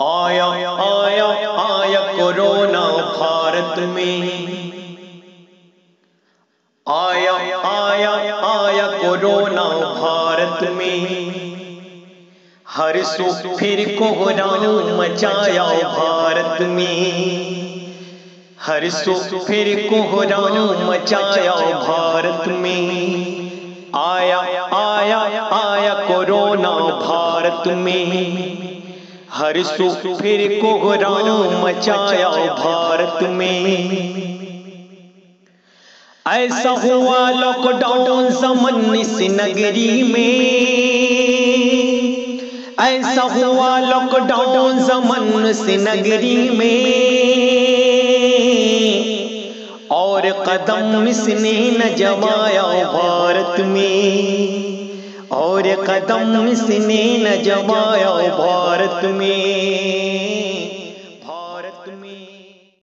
आया आया आया कोरोना भारत में। आया आया आया कोरोना भारत में। हर सो फिर कोहराम मचाया भारत में। हर सो फिर कोहराम मचाया भारत में। आया आया आया कोरोना भारत में। हर सो फिर कोहराम मचाया भारत में। ऐसा हुआ लॉकडाउन समन से नगरी में। ऐसा हुआ लॉकडाउन समन से नगरी में। और कदम इसने न जमाया भारत में। और कदम इसने न जमाया भारत में भारत में।